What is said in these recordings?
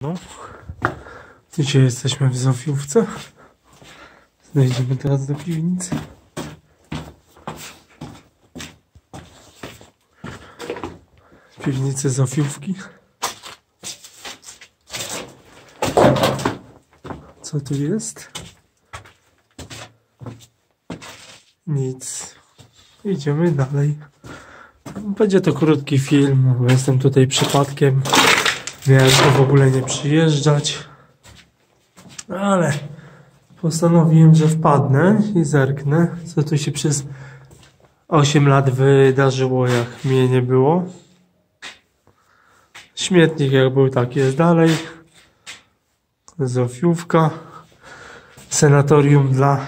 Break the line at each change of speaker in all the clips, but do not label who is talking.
No. Dzisiaj jesteśmy w Zofiówce. Znajdziemy teraz do piwnicy. Piwnicy Zofiówki. Co tu jest? Nic. Idziemy dalej. Będzie to krótki film, bo jestem tutaj przypadkiem. Miałem w ogóle nie przyjeżdżać. Ale postanowiłem, że wpadnę i zerknę, co tu się przez 8 lat wydarzyło, jak mnie nie było. Śmietnik jak był, tak jest dalej. Zofiówka. Senatorium dla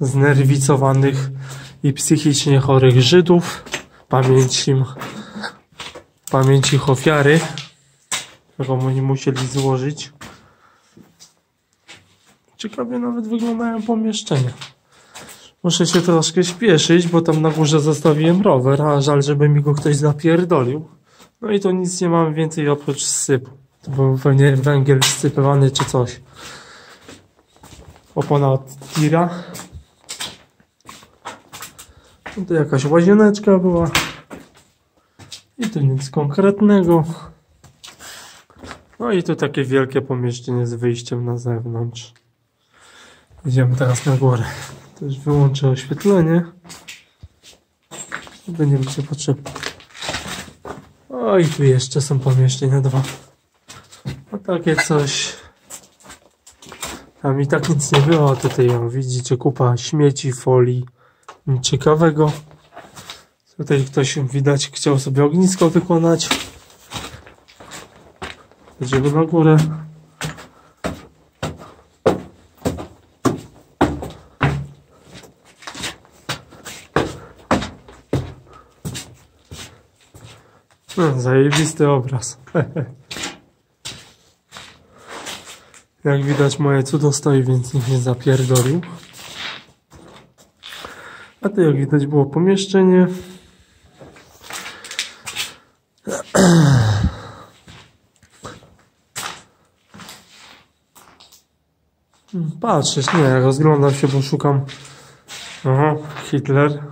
znerwicowanych i psychicznie chorych Żydów. Pamięć im, pamięć ich ofiary, jaką oni musieli złożyć. Ciekawie nawet wyglądają pomieszczenia. Muszę się troszkę śpieszyć, bo tam na górze zostawiłem rower, a żal, żeby mi go ktoś zapierdolił. No i to nic nie mam więcej oprócz sypu. To był pewnie węgiel sypywany czy coś. Opona od tira. No to jakaś łazieneczka była. I tu nic konkretnego. No i tu takie wielkie pomieszczenie z wyjściem na zewnątrz. Idziemy teraz na górę. Też wyłączę oświetlenie. To nie będzie potrzebne. O i tu jeszcze są pomieszczenia dwa. A takie coś. Tam i tak nic nie było. Tutaj ją widzicie kupa śmieci, folii. Nic ciekawego. Tutaj ktoś widać chciał sobie ognisko wykonać. Idziemy na górę. No, zajebisty obraz. Jak widać moje cudo stoi, więc nikt nie zapierdolił. A to jak widać było pomieszczenie. Patrzysz, nie, rozglądam się, bo szukam. Aha, Hitler.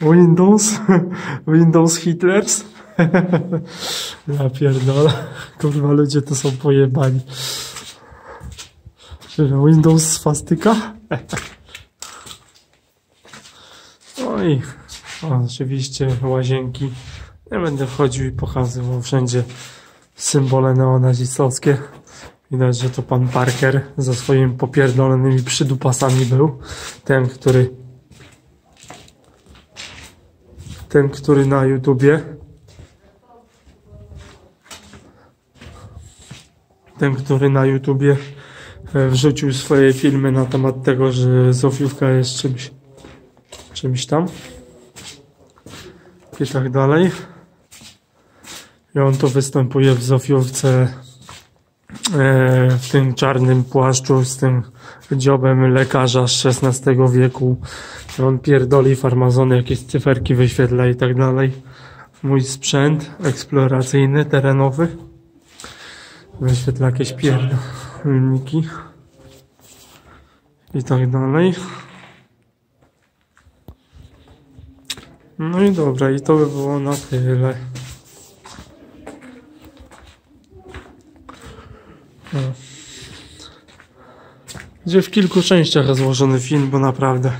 Windows. Windows Hitlers. ja pierdolę. Kurwa, ludzie to są pojebani. Windows swastyka? No i oczywiście łazienki. Nie będę wchodził i pokazywał wszędzie symbole neonazistowskie. Widać, że to pan Parker ze swoimi popierdolonymi przydupasami był. Ten, który ten, który na YouTubie ten, który na YouTubie e, wrzucił swoje filmy na temat tego, że Zofiówka jest czymś czymś tam i tak dalej. I on to występuje w Zofiówce w tym czarnym płaszczu z tym dziobem lekarza z XVI wieku. On pierdoli farmazony, jakieś cyferki wyświetla i tak dalej. Mój sprzęt eksploracyjny, terenowy. Wyświetla jakieś pierdolniki i tak dalej. No i dobra, i to by było na tyle. No. Gdzie w kilku częściach złożony film, bo naprawdę